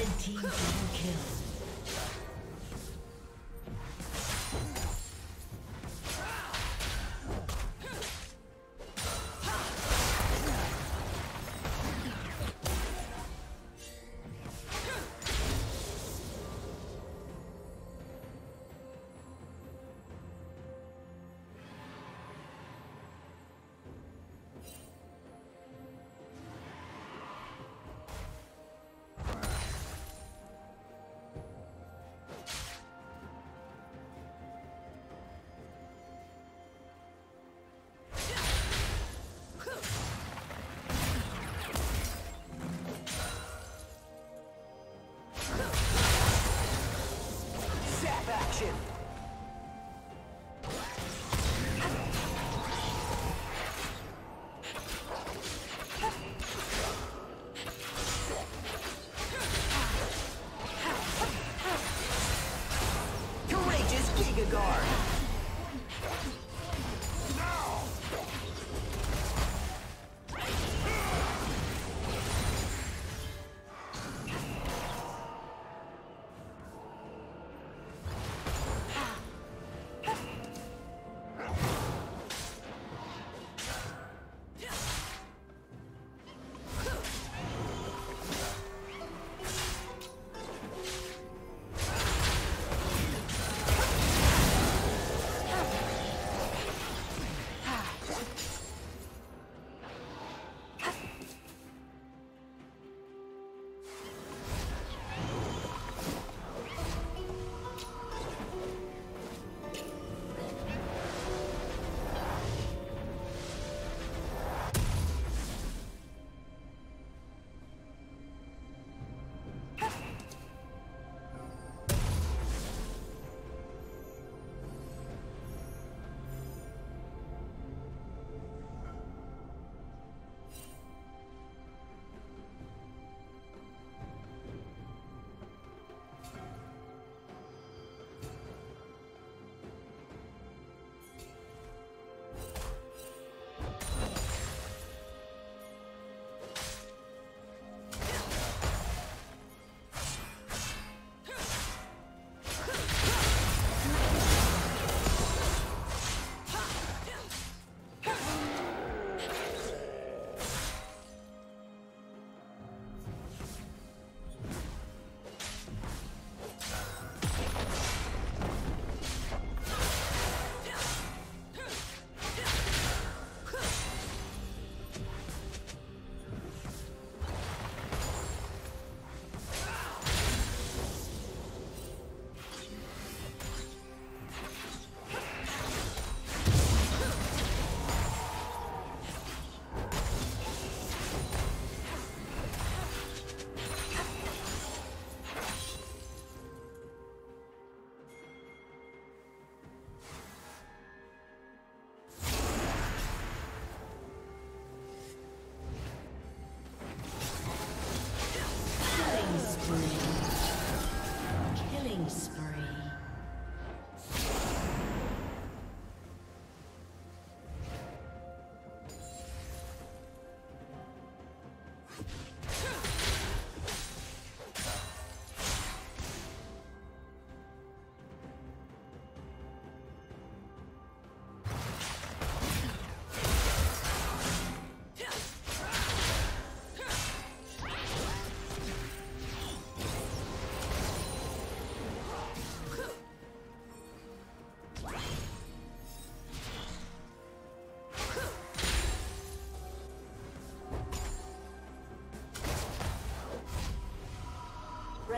Red team kill.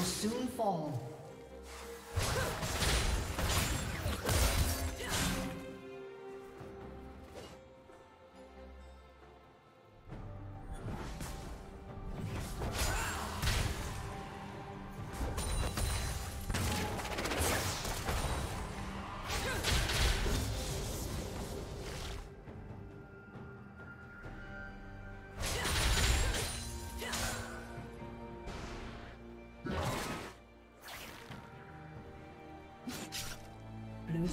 Will soon fall.